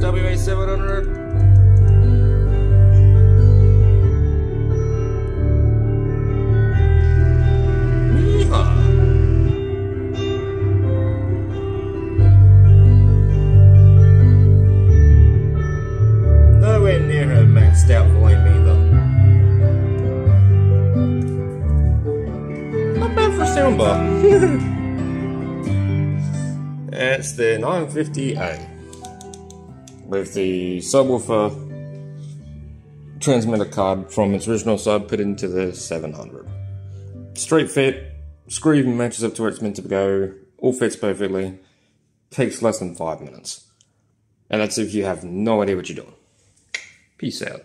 WA700. Yeehaw. Nowhere near her maxed out volume either. Not bad for a soundbar. it's the 950A with the subwoofer transmitter card from its original sub put into the 700. Straight fit, screw even matches up to where it's meant to go, all fits perfectly, takes less than five minutes. And that's if you have no idea what you're doing. Peace out.